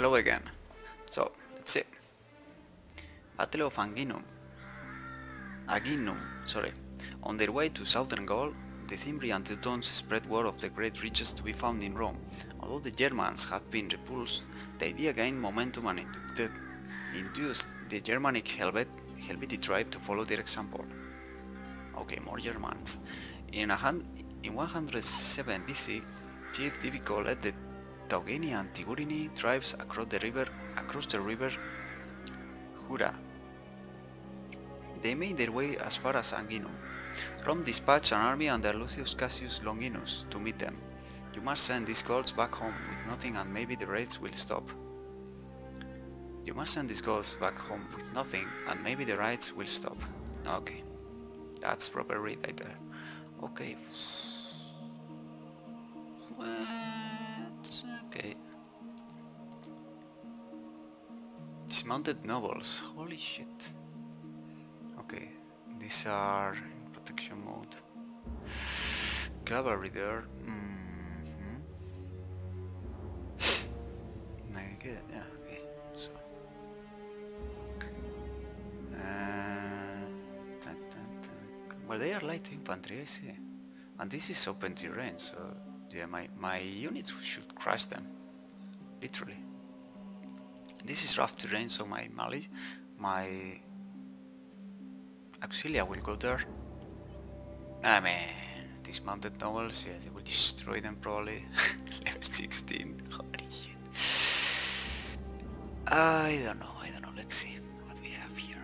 Hello again. So, let's see. Battle of Anginum. Aginum, sorry. On their way to southern Gaul, the Cimbri and Teutons spread word of the great riches to be found in Rome. Although the Germans have been repulsed, the idea gained momentum and it induced the Germanic Helvet Helvetii tribe to follow their example. Okay, more Germans. In, in 107 BC, Chief Divico led the Taugini and Tigurini tribes across the river across the river Jura. They made their way as far as Anginum. Rome dispatched an army under Lucius Cassius Longinus to meet them. You must send these Gauls back home with nothing and maybe the raids will stop. You must send these Gauls back home with nothing and maybe the raids will stop. Okay. That's proper read right there. Okay. Dismounted nobles. Holy shit. Okay. These are in protection mode. Cavalry there. Mm -hmm. okay, yeah, okay. So. Uh. Well, they are light infantry, I see. And this is open terrain, so yeah, my, my units should crush them. Literally. This is rough terrain, so my Mali, my Auxilia will go there. Ah, I mean, these mounted yeah, they will destroy them probably. Level 16, holy shit. I don't know, I don't know, let's see what we have here.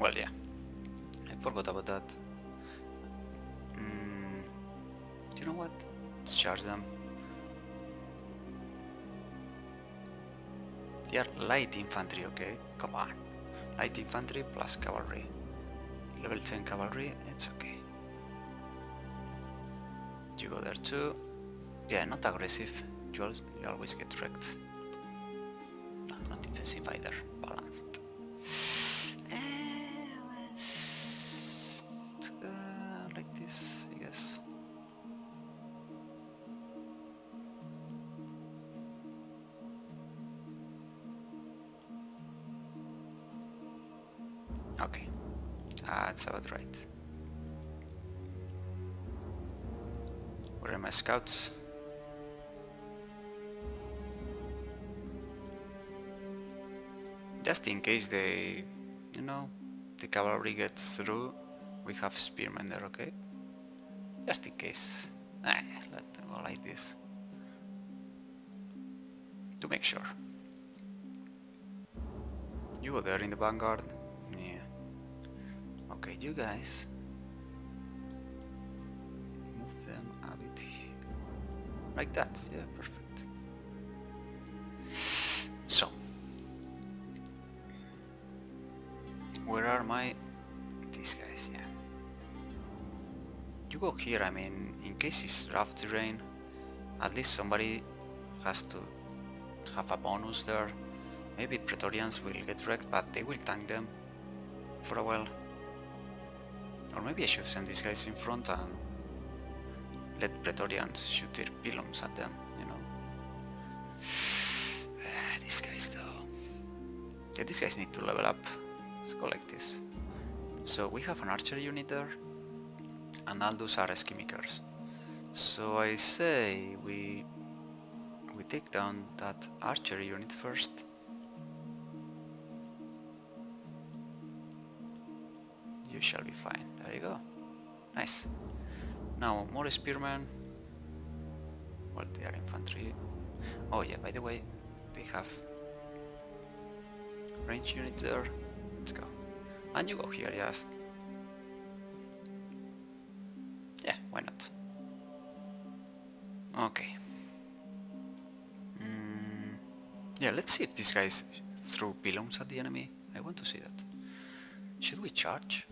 Well, yeah, I forgot about that. What? Let's charge them. They are light infantry, okay? Come on. Light infantry plus cavalry. Level 10 cavalry, it's okay. You go there too. Yeah, not aggressive. You always, you always get wrecked. No, not defensive either. Balanced. Where are my scouts? Just in case they, you know, the cavalry gets through, we have spearmen there, okay? Just in case. Eh, let them go like this. To make sure. You go there in the vanguard. Yeah. Okay, you guys. Like that. Yeah, perfect. So. Where are my... These guys, yeah. You go here, I mean, in case it's rough terrain, at least somebody has to have a bonus there. Maybe Praetorians will get wrecked, but they will tank them for a while. Or maybe I should send these guys in front and let Praetorians shoot their pilums at them, you know. Ah, these guys though. Yeah, these guys need to level up. Let's go like this. So we have an archer unit there, and Aldous are skirmishers. So I say we we take down that archer unit first. You shall be fine. There you go. Nice. Now more spearmen. Well, they are infantry. Oh yeah, by the way, they have range units there. Let's go. And you go here, yes. Yeah, why not? Okay. Mm, yeah, let's see if these guys throw pilums at the enemy. I want to see that. Should we charge?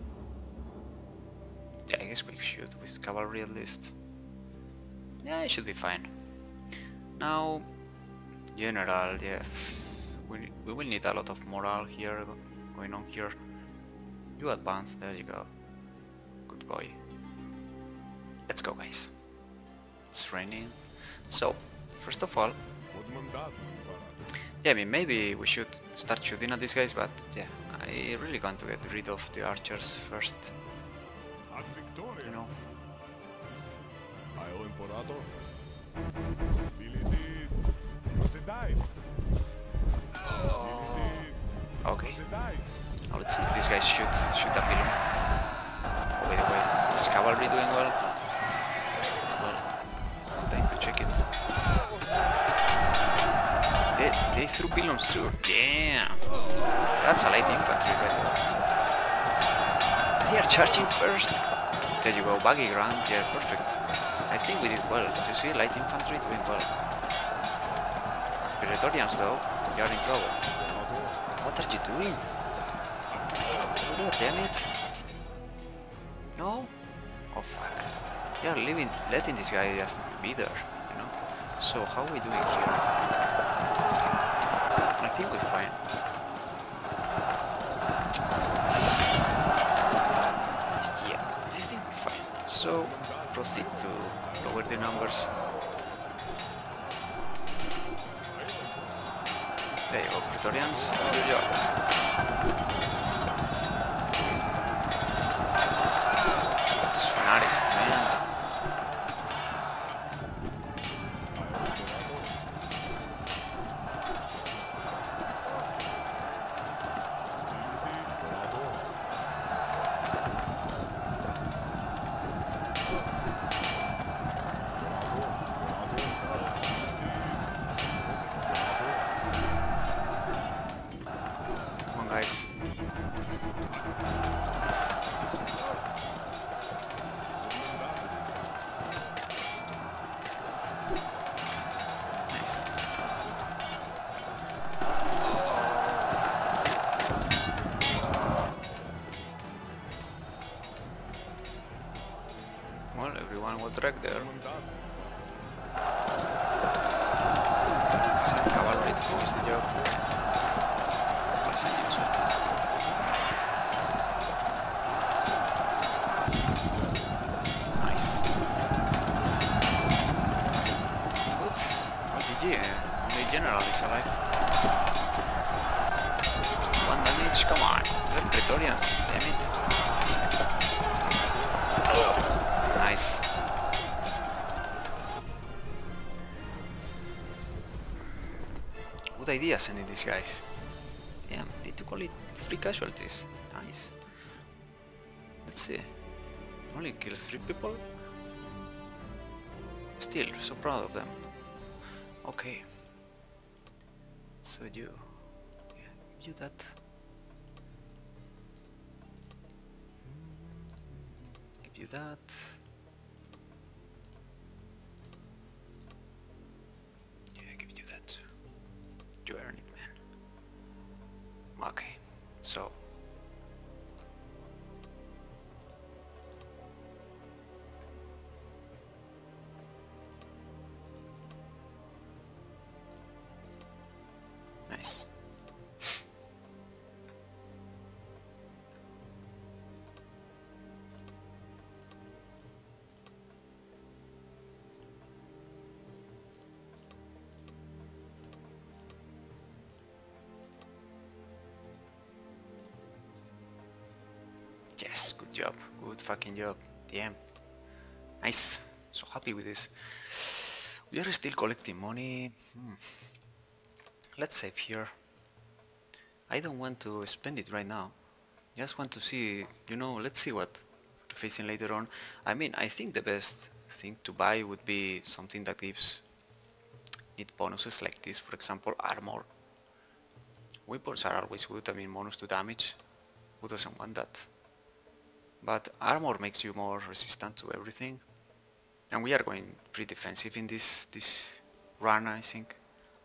I guess we should, with cavalry at least. Yeah, it should be fine. Now, general, yeah, we, we will need a lot of morale here going on here. You advance, there you go. Good boy. Let's go guys. It's raining. So, first of all, yeah, I mean, maybe we should start shooting at these guys, but yeah, I really want to get rid of the archers first, cavalry doing well? Well, time to check it. They, they threw pilums too. Damn! That's a light infantry right there. They are charging first. There you go, baggy ground. Yeah, perfect. I think we did well. You see, light infantry doing well. Praetorians though, you are in trouble. What are you doing? Damn They are leaving, letting this guy just be there, you know? So how are we doing here? I think we're fine. Yeah, I think we're fine. So proceed to lower the numbers. There you go, do your job. You. Nice. Good. Well, GG. Uh, only general is alive. These guys. Damn, they took only three casualties. Nice. Let's see. Only kills three people? Still, so proud of them. Okay. So you... Yeah, you that. Give you that. Yes, good job. Good fucking job. Damn. Nice. So happy with this. We are still collecting money. Hmm. Let's save here. I don't want to spend it right now. Just want to see, you know, let's see what we're facing later on. I mean, I think the best thing to buy would be something that gives need bonuses like this, for example, armor. Weapons are always good, I mean, bonus to damage. Who doesn't want that? But armor makes you more resistant to everything. And we are going pretty defensive in this this run, I think.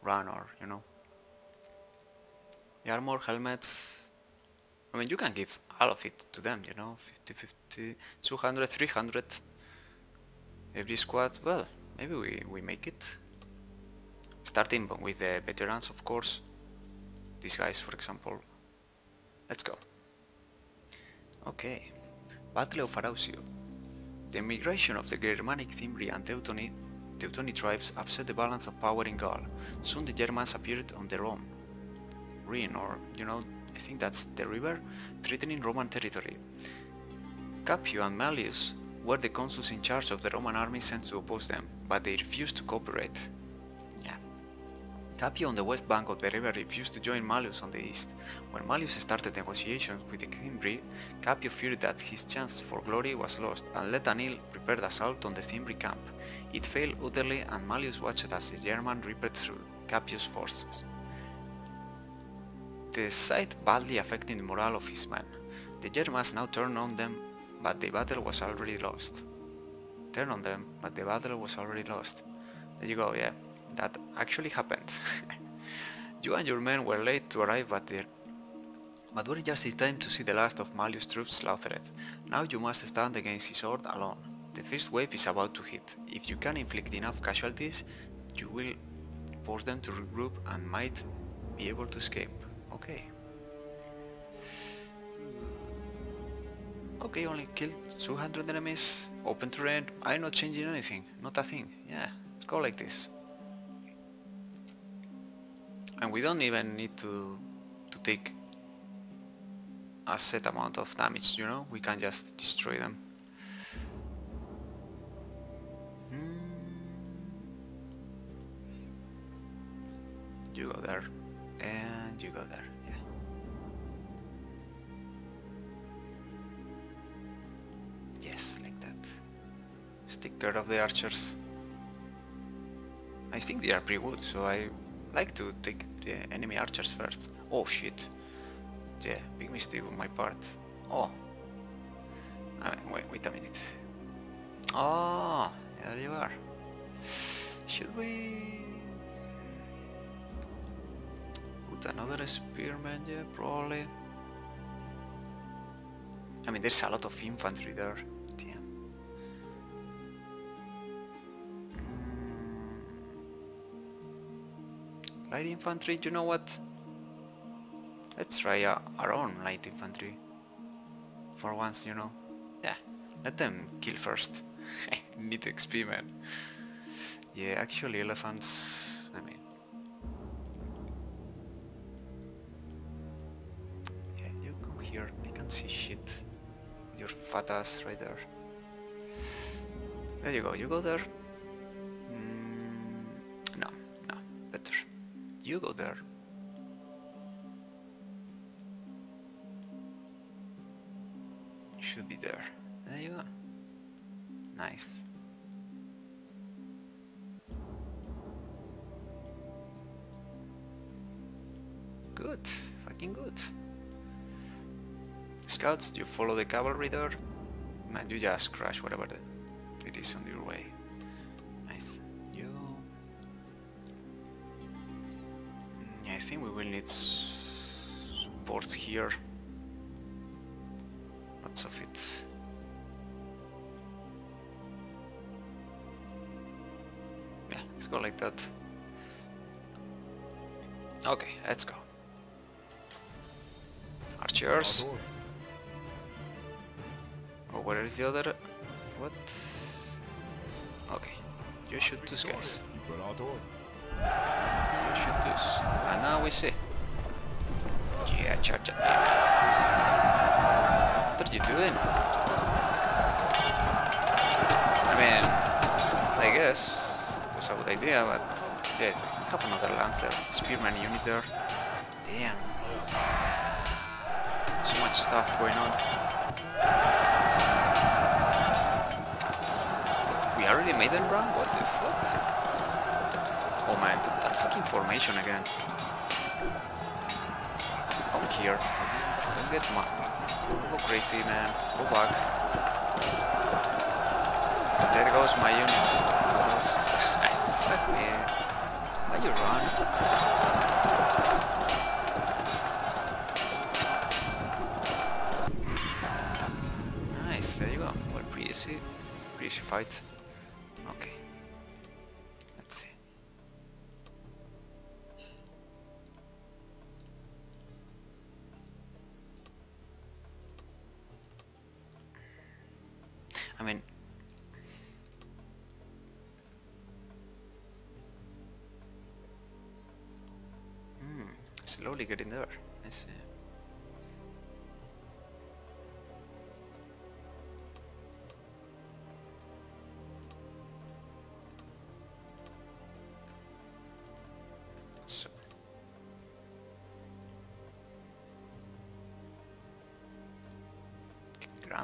Run or, you know. The armor, helmets... I mean, you can give all of it to them, you know. 50, 50, 200, 300. Every squad, well, maybe we, we make it. Starting with the veterans, of course. These guys, for example. Let's go. Okay. Battle of Arausio. The migration of the Germanic Cimbri and Teutoni, Teutoni tribes upset the balance of power in Gaul. Soon the Germans appeared on the Rhone. Rhine, or, you know, I think that's the river, threatening Roman territory. Caepio and Mallius were the consuls in charge of the Roman army sent to oppose them, but they refused to cooperate. Caepio on the west bank of the river refused to join Mallius on the east. When Mallius started negotiations with the Cimbri, Caepio feared that his chance for glory was lost and let an ill-prepared assault on the Cimbri camp. It failed utterly and Mallius watched as the German ripped through Caepio's forces. The sight badly affected the morale of his men. The Germans now turned on them, but the battle was already lost. Turn on them, but the battle was already lost. There you go, yeah, that actually happened. you and your men were late to arrive but there. But were just in time to see the last of Mallius' troops slaughtered. Now you must stand against his sword alone. The first wave is about to hit. If you can inflict enough casualties, you will force them to regroup and might be able to escape. Okay. Mm. Okay, only killed 200 enemies, open terrain, I'm not changing anything, not a thing, yeah, let's go like this. And we don't even need to, to take a set amount of damage, you know, we can just destroy them. Hmm. You go there, and you go there, yeah. Yes, like that. Stick care of the archers. I think they are pretty good, so I like to take the enemy archers first. Oh shit. Yeah, big mistake on my part. Oh. Uh, wait, wait a minute. Oh, there you are. Should we put another spearman? Yeah, probably. I mean, there's a lot of infantry there. Light infantry, you know what? Let's try uh, our own light infantry. For once, you know. Yeah, let them kill first. Need XP, man. Yeah, actually elephants... I mean... Yeah, you come here, I can see shit. Your fat ass right there. There you go, you go there. You go there. Should be there. There you go. Nice. Good, fucking good. Scouts, do you follow the cavalry there, and you just crush whatever it is on your way. Support here. Lots of it. Yeah, let's go like that. Okay, let's go. Archers. Oh, where is the other? What? Okay, you shoot these guys. You shoot this. And now we see. Yeah, charge it. What are you doing? I mean, I guess it was a good idea, but yeah, have another lancer, spearman unit there. Damn. So much stuff going on. We already made them run? What the fuck? Oh man, that fucking formation again. Come here. Don't get mad. Go crazy, man. Go back. There goes my units. Why you run? Nice, there you go. Well, pretty easy. Pretty easy fight. Okay.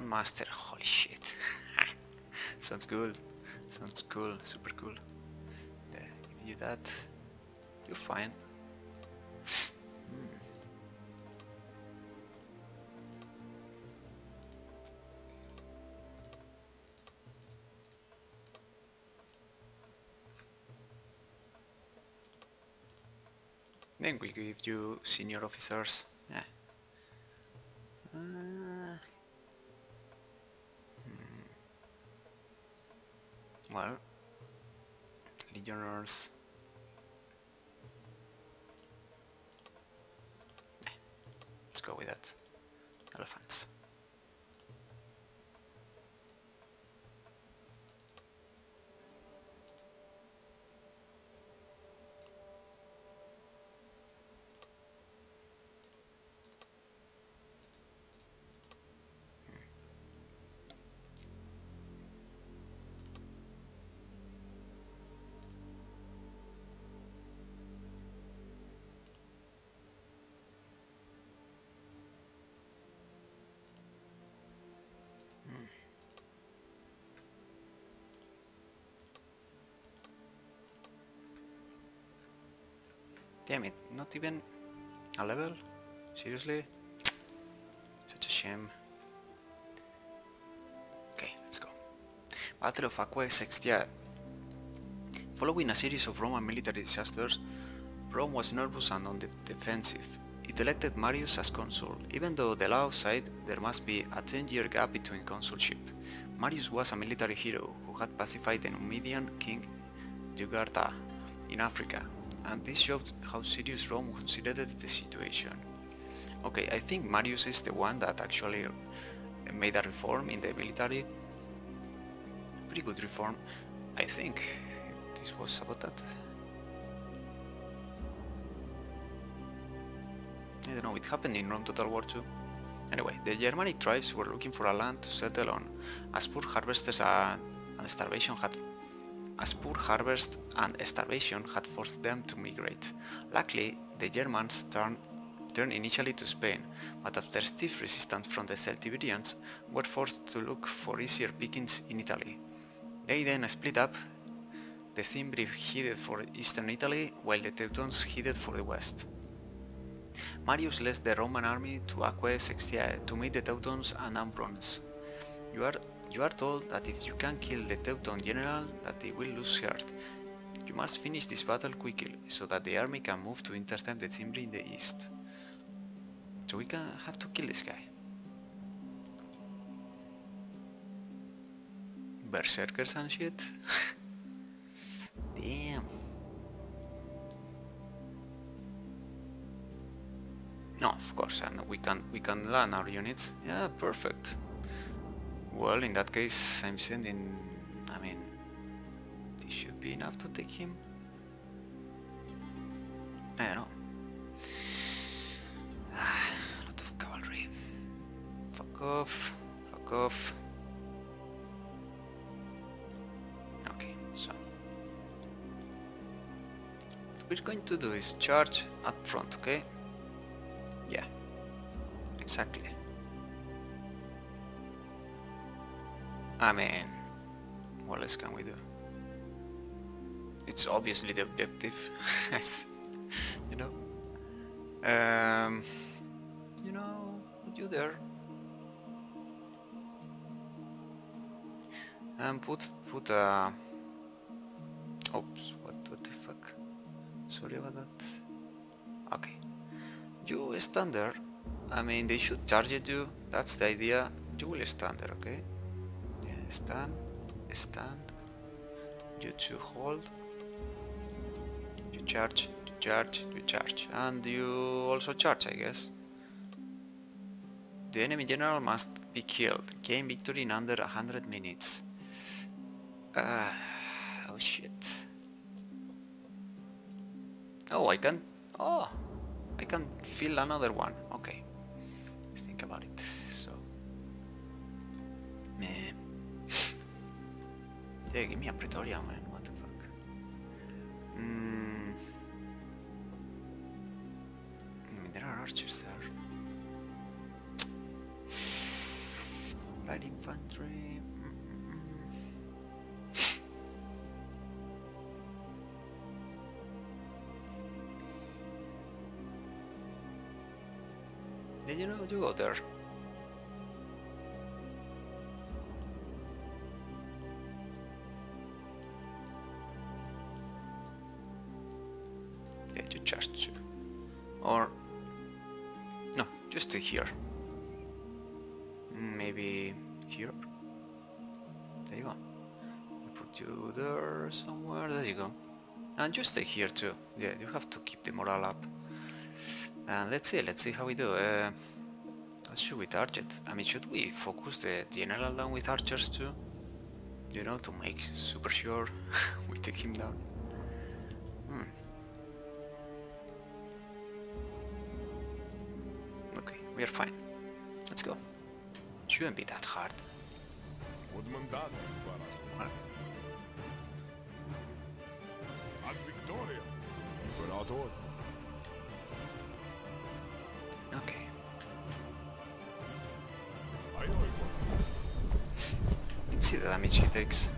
Grandmaster, holy shit. Sounds good. Sounds cool, super cool. Yeah, give you that. You're fine. Hmm. Then we give you senior officers. Legionnaires. Eh, Let's go with that. Elephants. Damn it, not even a level? Seriously? Such a shame. Okay, let's go. Battle of Aquae Sextiae. Following a series of Roman military disasters, Rome was nervous and on the defensive. It elected Marius as consul, even though the law said there must be a 10-year gap between consulship. Marius was a military hero who had pacified the Numidian king Jugurtha in Africa, and this showed how serious Rome considered the situation. Okay, I think Marius is the one that actually made a reform in the military. Pretty good reform, I think. This was about that. I don't know, it happened in Rome Total War 2. Anyway, the Germanic tribes were looking for a land to settle on, as poor harvesters and starvation had as poor harvest and starvation had forced them to migrate. Luckily, the Germans turned, turned initially to Spain, but after stiff resistance from the Celtiberians, were forced to look for easier pickings in Italy. They then split up, the Cimbri headed for eastern Italy, while the Teutons headed for the west. Marius led the Roman army to Aquae Sextiae to meet the Teutons and Ambrons. You are you are told that if you can kill the Teuton general, that they will lose heart. You must finish this battle quickly, so that the army can move to intercept the Cimbri in the east. So we can have to kill this guy. Berserkers and shit? Damn. No, of course, and we can we can land our units. Yeah, perfect. Well, in that case, I'm sending... I mean... This should be enough to take him. I don't know. A lot of cavalry. Fuck off. Fuck off. Okay, so... What we're going to do is charge up front, okay? I mean, what else can we do? It's obviously the objective, you know. Um, you know, put you there, and put put a. Oops, what what the fuck? Sorry about that. Okay, you stand there. I mean, they should charge you. That's the idea. You will stand there, okay? Stand, stand, you two hold, you charge, you charge, you charge, and you also charge, I guess. The enemy general must be killed. Gain victory in under 100 minutes. Uh, oh shit. Oh, I can... Oh! I can fill another one. Okay. Yeah, give me a Pretoria, man. What the fuck? Mm. I mean, there are archers there. Light infantry. Mm-mm-mm. Then you know you go there. Here too. Yeah, you have to keep the morale up. And let's see, let's see how we do. Uh, what should we target? I mean, should we focus the general down with archers too? You know, to make super sure we take him down. Hmm. Okay, we are fine. Let's go. Shouldn't be that hard. Well, okay. Let's see the damage he takes.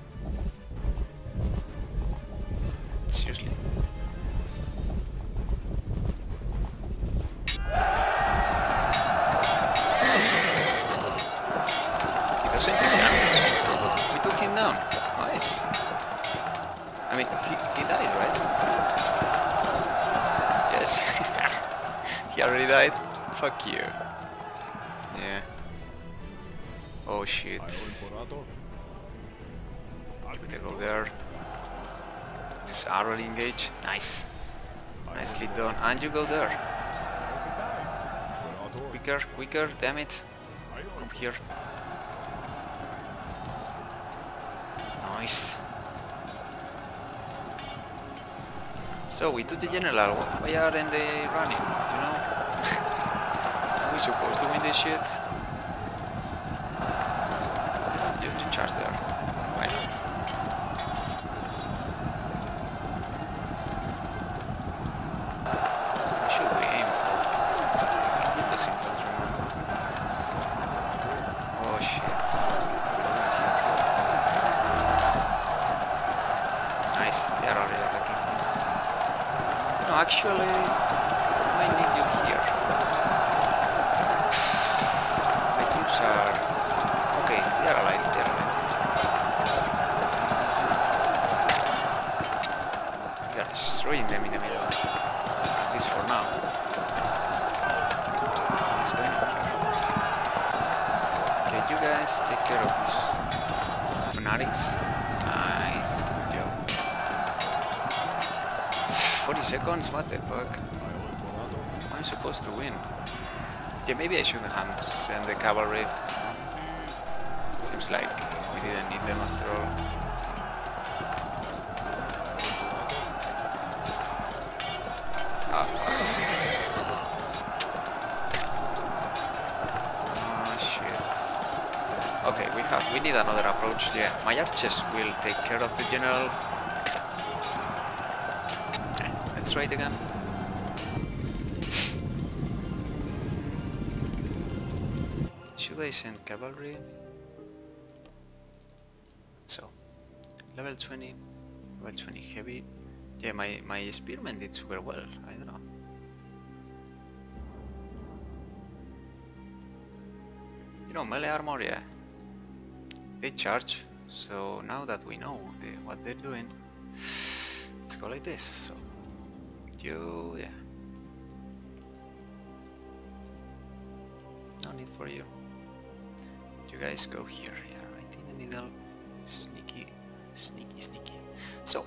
Seriously. Fuck you. Yeah. Oh shit. They go there. This arrow engage. Nice. Nicely done. And you go there. Quicker, quicker, damn it. Come here. Nice. So we took the general. Wh- Why aren't they running? We supposed to win this shit? You, you charge there. Why not? What should we aim for? This infantryman. Oh shit. Nice, they are already attacking him. No, actually, I need fanatics. Nice, good job. 40 seconds? What the fuck? I'm supposed to win. Yeah, maybe I shouldn't have sent the cavalry. Seems like we didn't need them after all. Need another approach. Yeah, my archers will take care of the general. Let's try it again. Should I send cavalry? So, level 20, level 20 heavy. Yeah, my, my spearmen did super well, I don't know. You know, melee armor, yeah. They charge, so now that we know the, what they're doing, let's go like this, so... You, yeah. No need for you. You guys go here, yeah, right in the middle. Sneaky, sneaky, sneaky. So,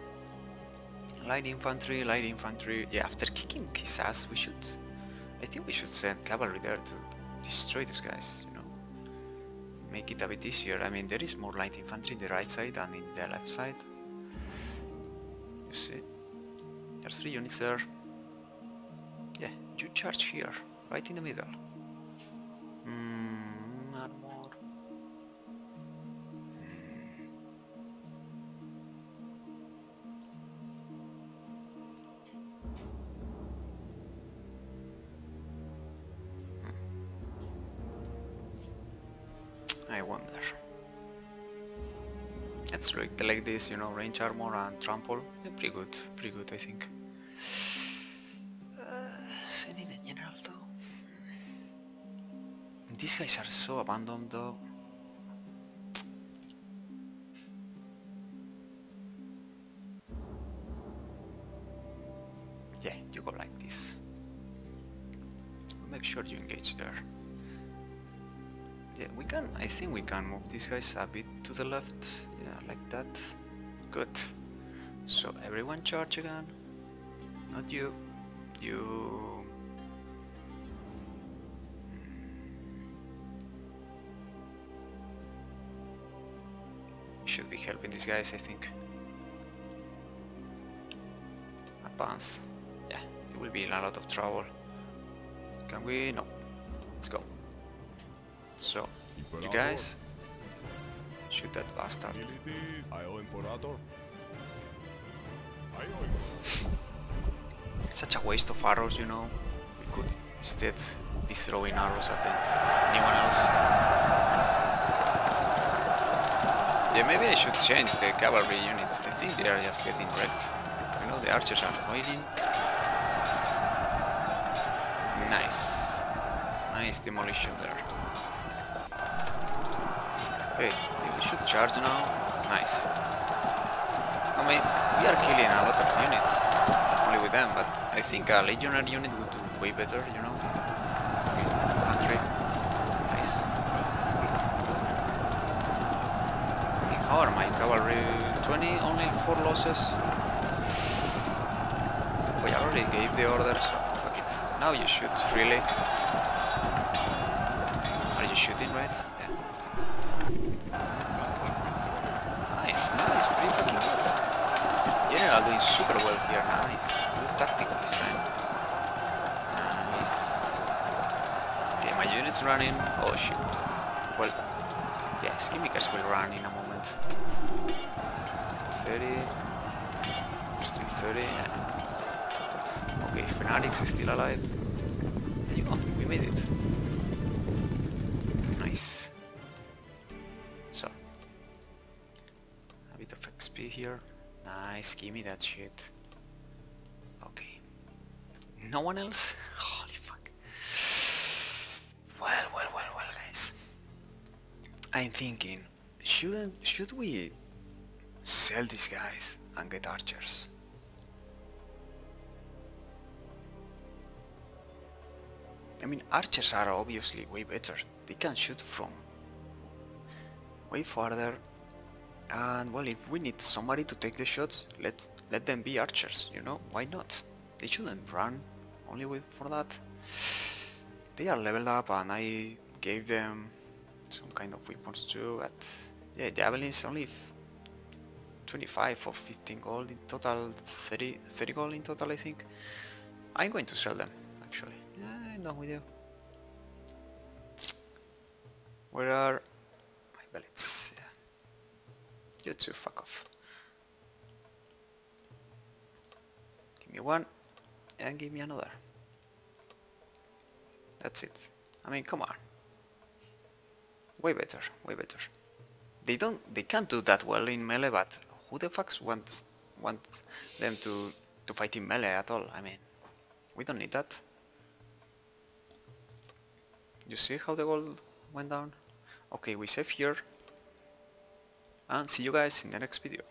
light infantry, light infantry. Yeah, after kicking his ass, we should. I think we should send cavalry there to destroy these guys. You know, make it a bit easier. I mean, there is more light infantry in the right side and in the left side. You see? There are three units there. Yeah, you charge here, right in the middle. Mm, this, you know, range armor and trample. Yeah, pretty good, pretty good, I think. Uh, sending the general though. These guys are so abandoned though. Yeah, you go like this. Make sure you engage there. Yeah, we can, I think we can move these guys a bit to the left. Yeah, like that. Good. So everyone charge again. Not you. You... Mm. Should be helping these guys, I think. Advance. Yeah, they will be in a lot of trouble. Can we? No. Let's go. So, you guys, shoot that bastard. Such a waste of arrows, you know. We could instead be throwing arrows at them. anyone else. Yeah, maybe I should change the cavalry units. I think they are just getting wrecked. You know, the archers are fighting. Nice. Nice demolition there. Okay, charge now. Nice. I mean, we are killing a lot of units. Only with them, but I think a legionary unit would do way better, you know? Against infantry. Nice. I mean, how are my cavalry? 20, only 4 losses? We already gave the order, so fuck it. Now you shoot freely. Are you shooting right? Yeah. Nice, nice, pretty fucking good. General doing super well here, nice. Good tactic this time. Nice. Okay, my unit's running. Oh shit. Well, yeah, skirmishers will run in a moment. 30. Still 30, yeah. Okay, Fanatics is still alive. There you go, we made it. Nice. So, a bit of XP here. Nice, give me that shit. No one else? Holy fuck. Well, well, well, well, guys. I'm thinking, shouldn't, should we sell these guys and get archers? I mean, archers are obviously way better. They can shoot from way farther. And well, if we need somebody to take the shots, let let them be archers. You know, why not? They shouldn't run only with for that. They are leveled up, and I gave them some kind of weapons too. But yeah, javelins only 25 or 15 gold in total, 30, 30 gold in total, I think. I'm going to sell them actually. Yeah, I'm done with you. Where are my bullets? Yeah. You two, fuck off. Give me one and give me another. That's it. I mean, come on. Way better, way better. They don't, they can't do that well in melee, but who the fuck wants wants them to to fight in melee at all? I mean, we don't need that. You see how the gold went down? Okay, we save here. And see you guys in the next video.